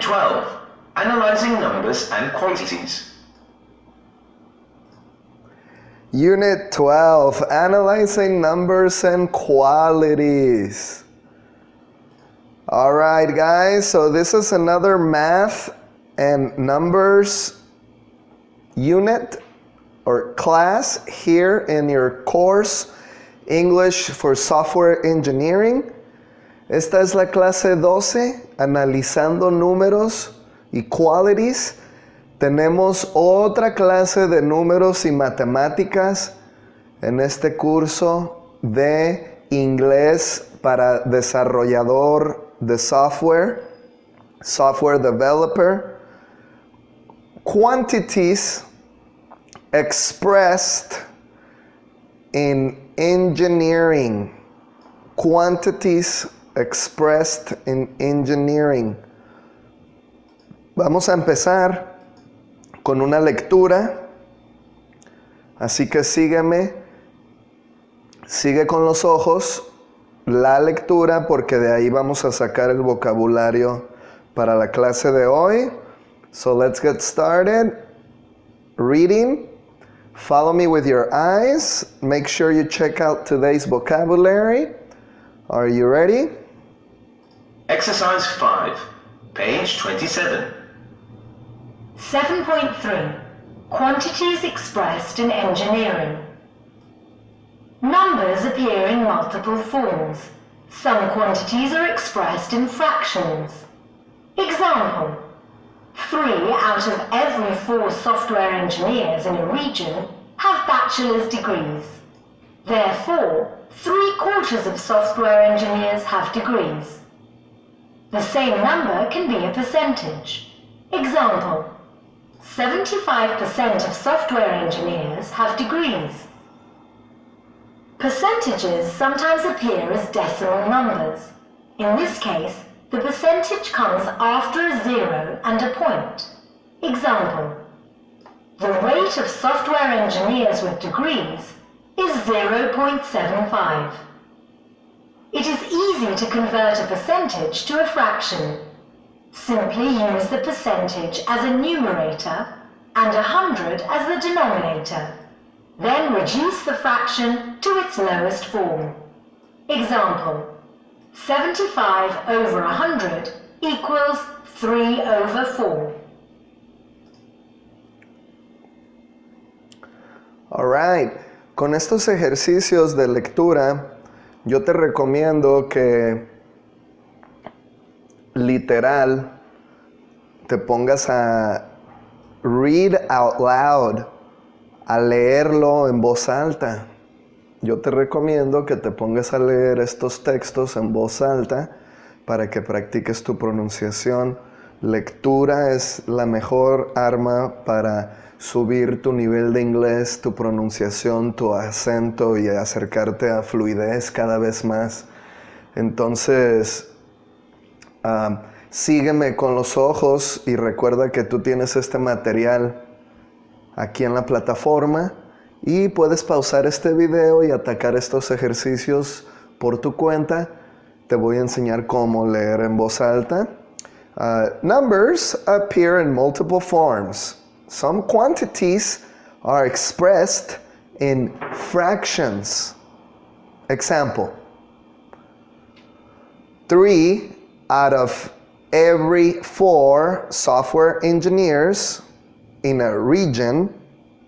Unit 12, Analyzing Numbers and Quantities. Unit 12, Analyzing Numbers and Qualities. All right, guys, so this is another math and numbers unit or class here in your course English for Software Engineering. Esta es la clase 12, analizando números y qualities. Tenemos otra clase de números y matemáticas en este curso de inglés para desarrollador de software, software developer. Quantities expressed in engineering. Quantities expressed in engineering. Vamos a empezar con una lectura. Así que sígueme. Sigue con los ojos la lectura porque de ahí vamos a sacar el vocabulario para la clase de hoy. So let's get started. Reading. Follow me with your eyes. Make sure you check out today's vocabulary. Are you ready? Exercise 5, page 27. 7.3 Quantities expressed in engineering. Numbers appear in multiple forms. Some quantities are expressed in fractions. Example Three out of every four software engineers in a region have bachelor's degrees. Therefore, three quarters of software engineers have degrees. The same number can be a percentage. Example 75% of software engineers have degrees. Percentages sometimes appear as decimal numbers. In this case, the percentage comes after a zero and a point. Example The rate of software engineers with degrees is 0.75. It is easy to convert a percentage to a fraction. Simply use the percentage as a numerator and 100 as the denominator. Then reduce the fraction to its lowest form. Example 75 over 100 equals 3 over 4. Alright, con estos ejercicios de lectura, yo te recomiendo que literal te pongas a read out loud, a leerlo en voz alta. Yo te recomiendo que te pongas a leer estos textos en voz alta para que practiques tu pronunciación. Lectura es la mejor arma para subir tu nivel de inglés, tu pronunciación, tu acento y acercarte a fluidez cada vez más. Entonces, ah, sígueme con los ojos y recuerda que tú tienes este material aquí en la plataforma y puedes pausar este video y atacar estos ejercicios por tu cuenta. Te voy a enseñar cómo leer en voz alta. Uh, numbers appear in multiple forms. Some quantities are expressed in fractions. Example, three out of every four software engineers in a region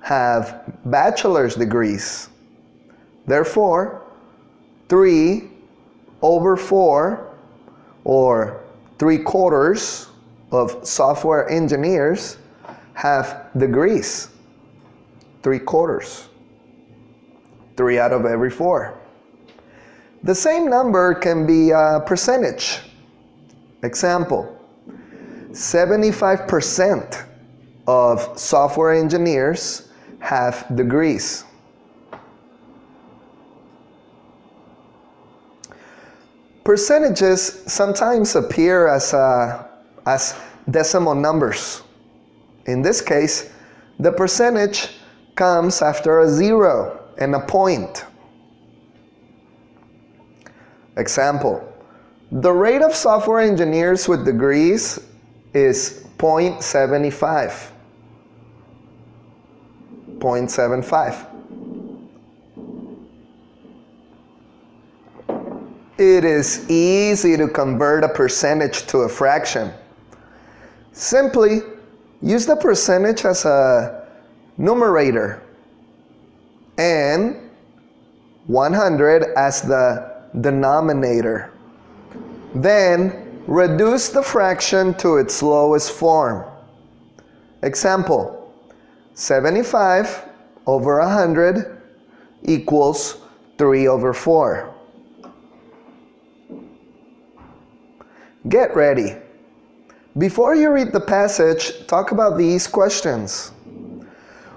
have bachelor's degrees. Therefore, three over four or three quarters of software engineers have degrees. Three quarters. Three out of every four. The same number can be a percentage. Example 75% of software engineers have degrees. Percentages sometimes appear as, uh, as decimal numbers. In this case, the percentage comes after a zero and a point. Example, the rate of software engineers with degrees is 0.75. 0.75. It is easy to convert a percentage to a fraction. Simply use the percentage as a numerator and 100 as the denominator. Then reduce the fraction to its lowest form. Example 75 over 100 equals 3 over 4. Get ready. Before you read the passage, talk about these questions.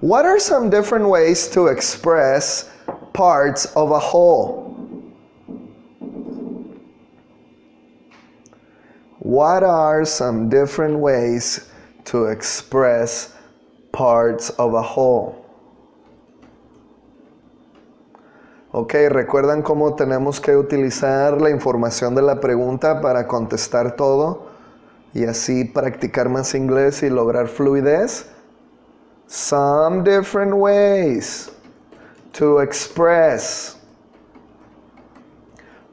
What are some different ways to express parts of a whole? What are some different ways to express parts of a whole? Ok, ¿recuerdan cómo tenemos que utilizar la información de la pregunta para contestar todo y así practicar más inglés y lograr fluidez? Some different ways to express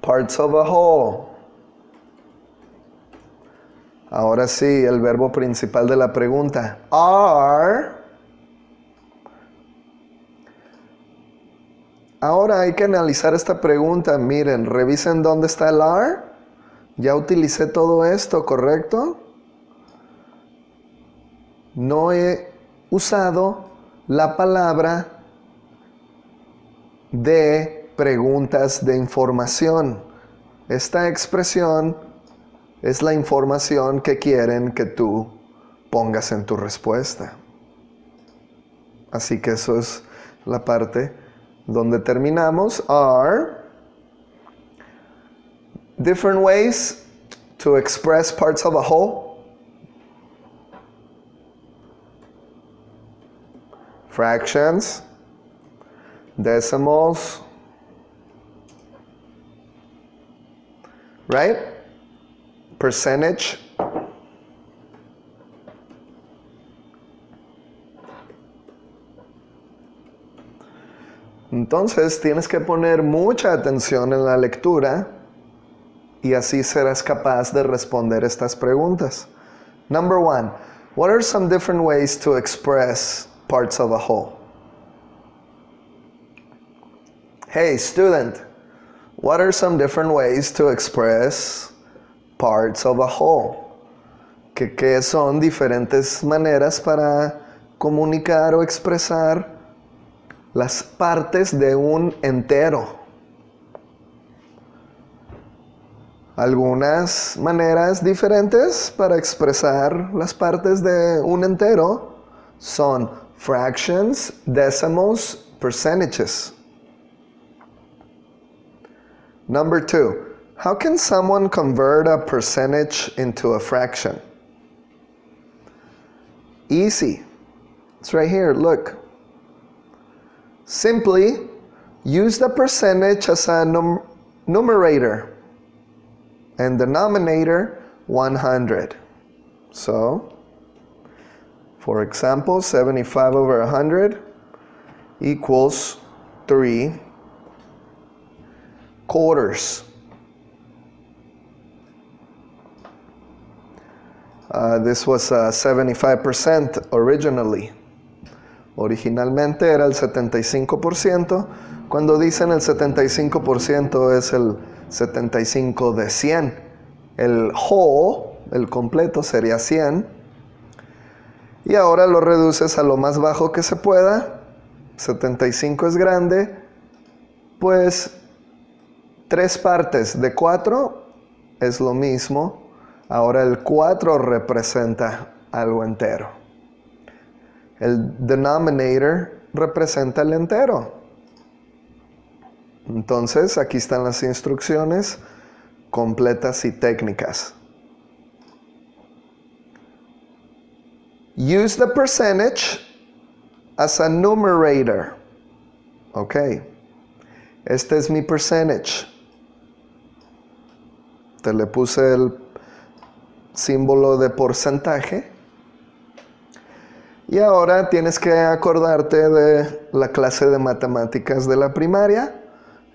parts of a whole. Ahora sí, el verbo principal de la pregunta. Are. Ahora hay que analizar esta pregunta. Miren, revisen dónde está el are. Ya utilicé todo esto, ¿correcto? No he usado la palabra de preguntas de información. Esta expresión es la información que quieren que tú pongas en tu respuesta. Así que eso es la parte donde terminamos. Are different ways to express parts of a whole. Fractions, decimals, right? percentage Entonces tienes que poner mucha atención en la lectura y así serás capaz de responder estas preguntas. Number one, what are some different ways to express parts of a whole? Hey, student, what are some different ways to express parts of a whole, que son diferentes maneras para comunicar o expresar las partes de un entero. Algunas maneras diferentes para expresar las partes de un entero son fractions, decimals, percentages. Number two, how can someone convert a percentage into a fraction? Easy. It's right here, look. Simply use the percentage as a num numerator and denominator 100. So, for example, 75 over 100 equals 3 quarters. Uh, this was uh, 75% originally. Originalmente era el 75%. Cuando dicen el 75% es el 75 de 100. El whole, el completo, sería 100. Y ahora lo reduces a lo más bajo que se pueda. 75 es grande. Pues tres partes de 4 es lo mismo Ahora el 4 representa algo entero. El denominator representa el entero. Entonces aquí están las instrucciones completas y técnicas. Use the percentage as a numerator. Ok. Este es mi percentage. Te le puse el símbolo de porcentaje. Y ahora tienes que acordarte de la clase de matemáticas de la primaria,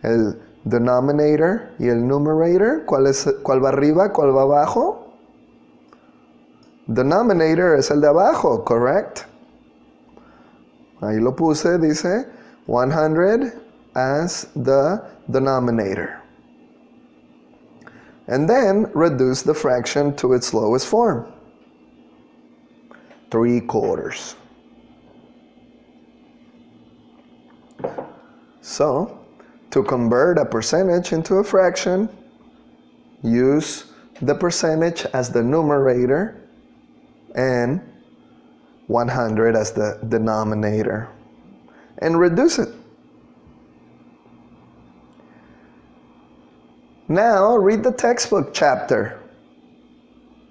el denominator y el numerator. ¿Cuál, es, cuál va arriba? ¿Cuál va abajo? Denominator es el de abajo, correct? Ahí lo puse, dice 100 as the denominator. And then reduce the fraction to its lowest form. 3 quarters. So, to convert a percentage into a fraction, use the percentage as the numerator and 100 as the denominator and reduce it. Now read the textbook chapter.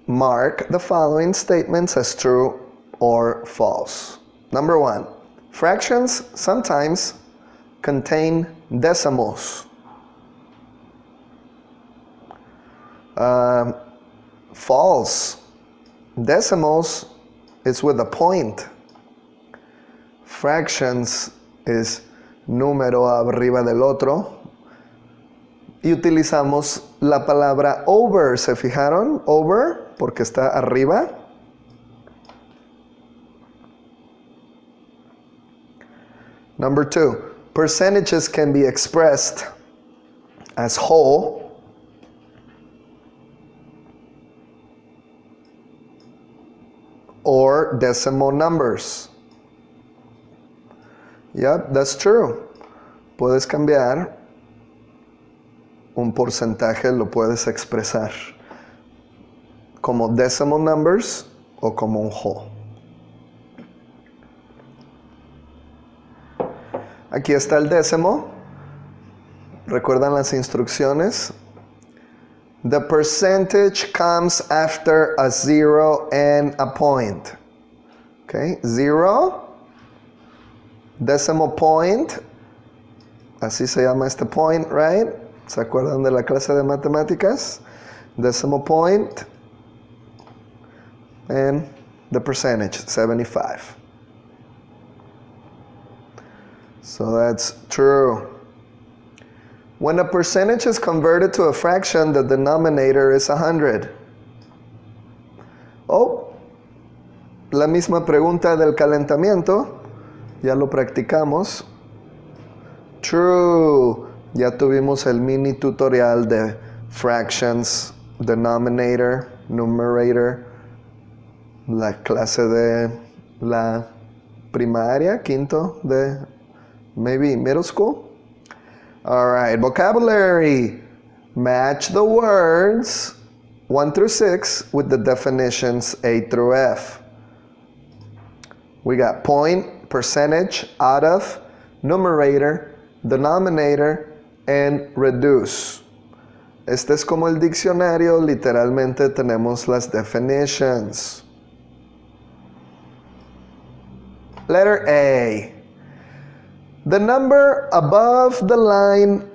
Mark the following statements as true or false. Number one, fractions sometimes contain decimals. Um, false. Decimals is with a point. Fractions es número arriba del otro. Y utilizamos la palabra over. ¿Se fijaron? Over, porque está arriba. Number two, percentages can be expressed as whole or decimal numbers. Yep, that's true. Puedes cambiar un porcentaje, lo puedes expresar como decimal numbers o como un whole. Aquí está el décimo. ¿Recuerdan las instrucciones? The percentage comes after a zero and a point. Okay, zero, decimal point, así se llama este point, right? ¿Se acuerdan de la clase de matemáticas? Decimal point and the percentage, 75. So that's true. When a percentage is converted to a fraction, the denominator is 100. Oh, la misma pregunta del calentamiento, ya lo practicamos. True, ya tuvimos el mini tutorial de fractions, denominator, numerator, la clase de la primaria, quinto de maybe middle school. All right, vocabulary. Match the words 1 through 6 with the definitions A through F. We got point, percentage, out of, numerator, denominator, and reduce. Este es como el diccionario, literalmente tenemos las definitions. Letter A. The number above the line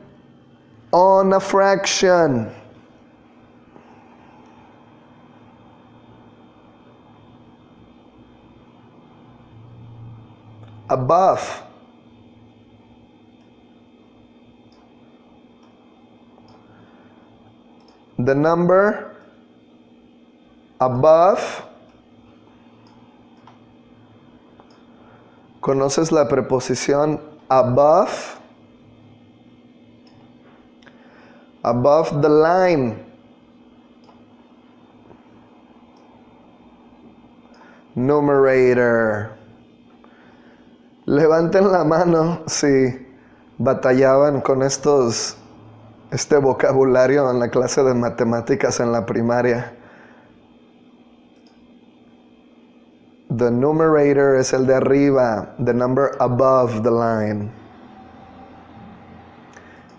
on a fraction. Above. The number above. ¿Conoces la preposición above above the line. Numerator. Levanten la mano si batallaban con estos este vocabulario en la clase de matemáticas en la primaria The numerator es el de arriba, the number above the line.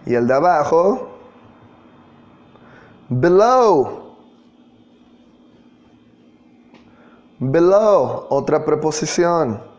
Y el de abajo, below. Below, otra preposición.